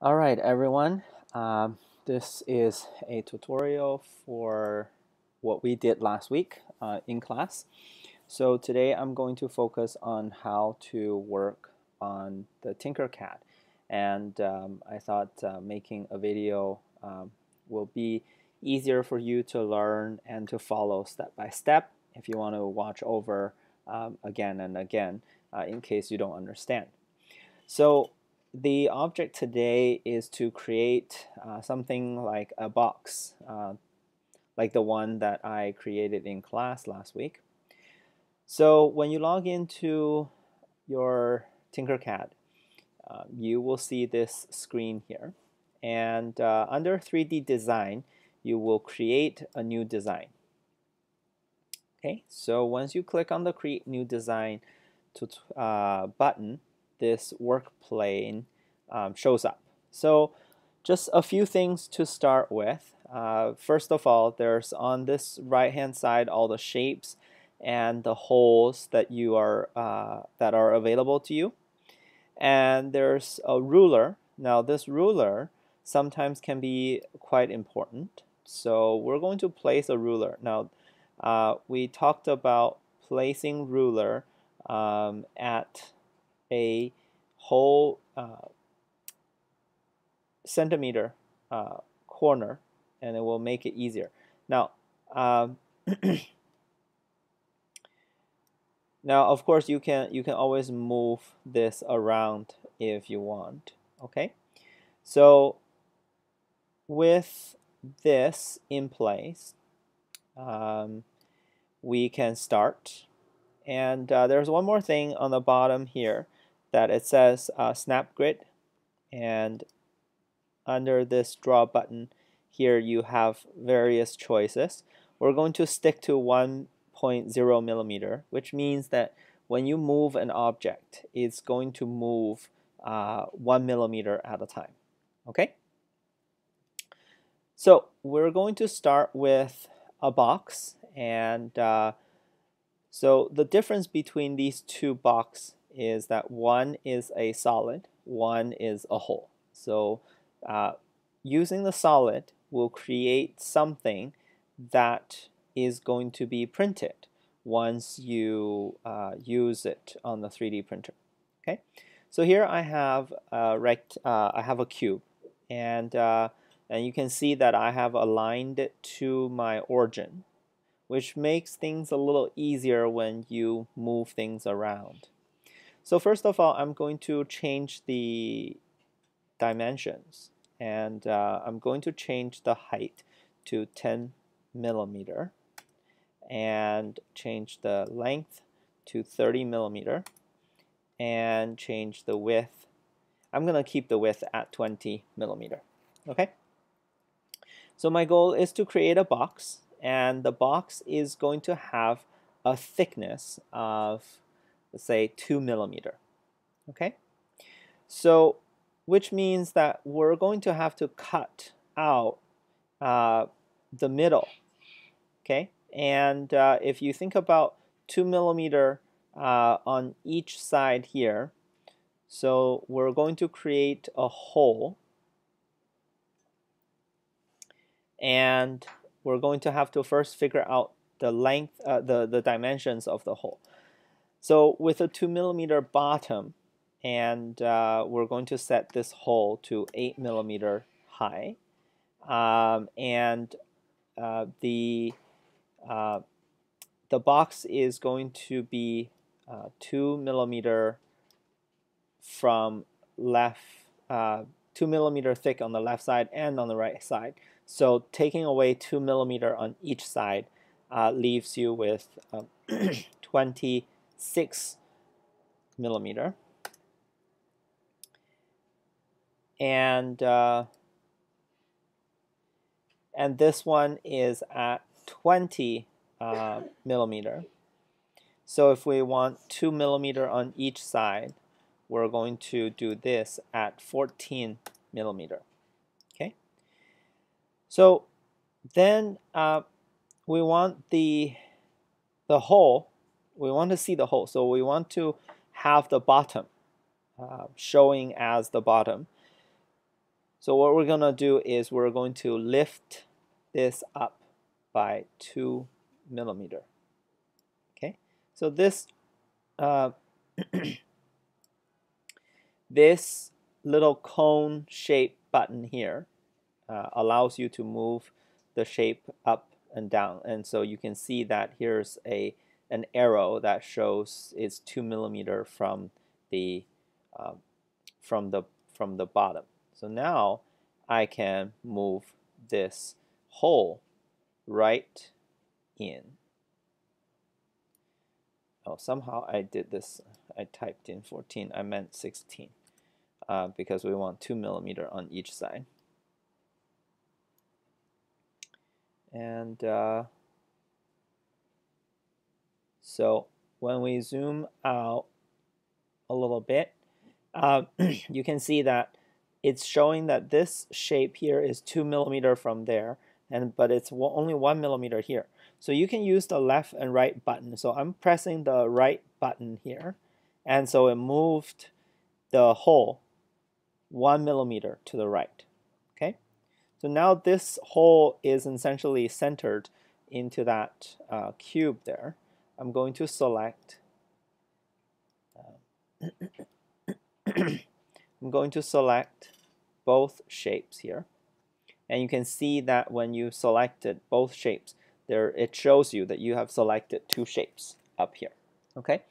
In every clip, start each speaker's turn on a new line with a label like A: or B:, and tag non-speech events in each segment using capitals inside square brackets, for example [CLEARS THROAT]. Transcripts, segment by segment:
A: All right, everyone. Um, this is a tutorial for what we did last week uh, in class. So today I'm going to focus on how to work on the Tinkercad. And um, I thought uh, making a video um, will be easier for you to learn and to follow step by step if you want to watch over um, again and again uh, in case you don't understand. So the object today is to create uh, something like a box, uh, like the one that I created in class last week. So when you log into your Tinkercad, uh, you will see this screen here. And uh, under 3D design, you will create a new design. Okay, so once you click on the create new design to, uh, button, this work plane um, shows up. So just a few things to start with. Uh, first of all, there's on this right hand side all the shapes and the holes that you are uh, that are available to you. And there's a ruler. Now this ruler sometimes can be quite important. So we're going to place a ruler. Now uh, we talked about placing ruler um, at a whole uh, centimeter uh, corner and it will make it easier. Now, um, [CLEARS THROAT] now of course you can you can always move this around if you want. Okay, so with this in place, um, we can start. And uh, there's one more thing on the bottom here that it says uh, snap grid. And under this draw button here you have various choices. We're going to stick to 1.0 millimeter which means that when you move an object it's going to move uh, one millimeter at a time okay? So we're going to start with a box and uh, so the difference between these two boxes is that one is a solid, one is a hole. So uh, using the solid will create something that is going to be printed once you uh, use it on the 3D printer. Okay, so here I have a rect uh, I have a cube, and uh, and you can see that I have aligned it to my origin, which makes things a little easier when you move things around. So first of all, I'm going to change the dimensions and uh, I'm going to change the height to 10 millimeter and change the length to 30 millimeter and change the width. I'm going to keep the width at 20 millimeter. Okay. So my goal is to create a box and the box is going to have a thickness of let's say 2 millimeter. Okay? So, which means that we're going to have to cut out uh, the middle. Okay? And uh, if you think about 2 millimeter uh, on each side here, so we're going to create a hole and we're going to have to first figure out the length, uh, the, the dimensions of the hole. So with a 2 millimeter bottom, and uh, we're going to set this hole to 8 millimeter high, um, and uh, the uh, the box is going to be uh, 2 millimeter from left, uh, 2 millimeter thick on the left side and on the right side. So taking away 2 millimeter on each side uh, leaves you with um, [CLEARS THROAT] 20 six millimeter. And uh, and this one is at 20 uh, millimeter. So if we want 2 millimeter on each side, we're going to do this at 14 millimeter. Okay. So then uh, we want the the hole we want to see the hole. So we want to have the bottom uh, showing as the bottom. So what we're going to do is we're going to lift this up by 2 millimeter. Okay, so this uh, [CLEARS THROAT] this little cone shape button here uh, allows you to move the shape up and down and so you can see that here's a an arrow that shows it's two millimeter from the um, from the from the bottom. So now I can move this hole right in. Oh somehow I did this. I typed in 14 I meant 16 uh, because we want 2 millimeter on each side. And uh, so when we zoom out a little bit uh, [CLEARS THROAT] you can see that it's showing that this shape here is 2 millimeter from there and but it's only 1 millimeter here. So you can use the left and right button. So I'm pressing the right button here and so it moved the hole 1 millimeter to the right okay? So now this hole is essentially centered into that uh, cube there. I'm going to select uh, [CLEARS THROAT] I'm going to select both shapes here. And you can see that when you selected both shapes, there it shows you that you have selected two shapes up here. Okay?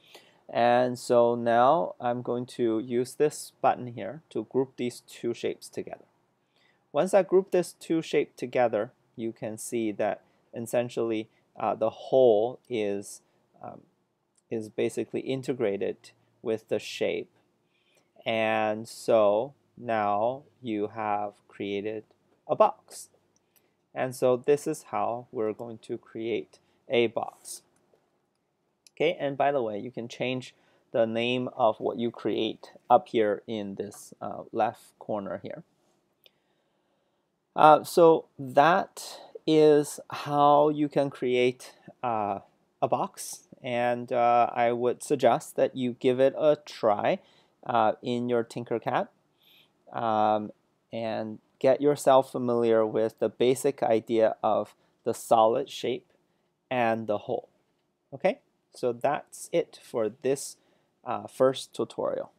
A: And so now I'm going to use this button here to group these two shapes together. Once I group this two shape together, you can see that essentially uh, the hole is um, is basically integrated with the shape. And so now you have created a box. And so this is how we're going to create a box. Okay, and by the way, you can change the name of what you create up here in this uh, left corner here. Uh, so that is how you can create uh, a box and uh, I would suggest that you give it a try uh, in your Tinkercad um, and get yourself familiar with the basic idea of the solid shape and the hole. Okay, so that's it for this uh, first tutorial.